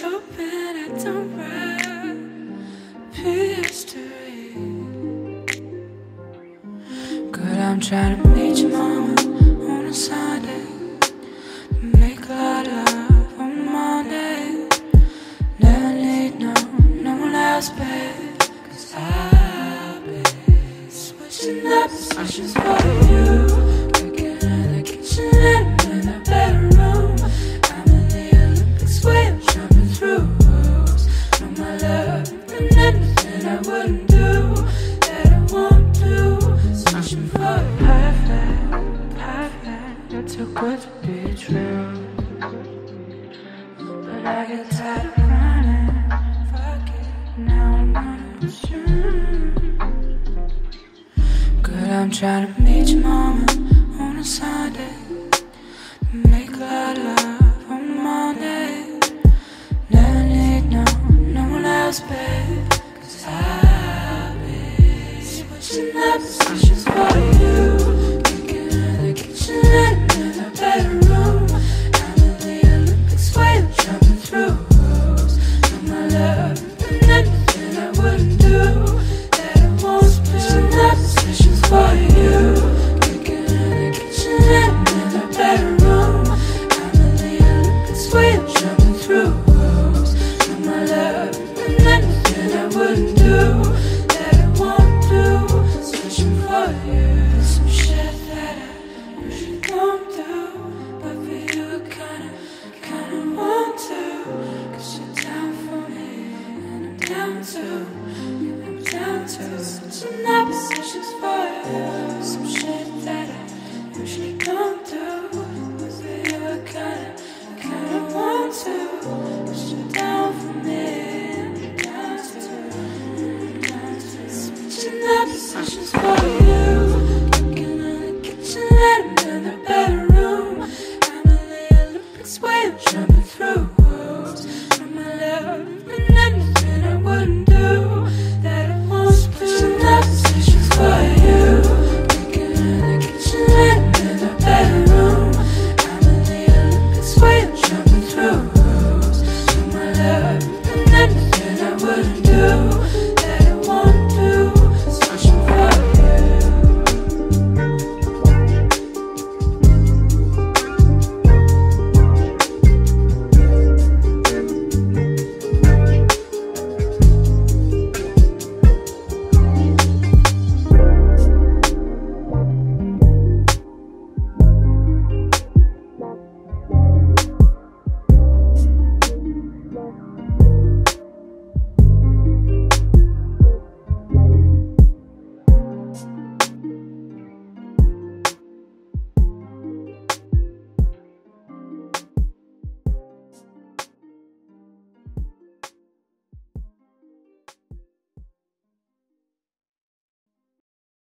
hoping I don't repeat history. Good, I'm trying to meet your mama on a Sunday. Make love on Monday. Never need no, no else, babe. Cause I've been switching up for you. To be true. But I get tired of running. Fuck it, now I'm running you. Good, I'm trying to meet your mama on a Sunday. Make a of love on Monday. Never need no, no one else, babe. Cause I've been switching up positions for you. down to, you were down to some oppositions for some shit.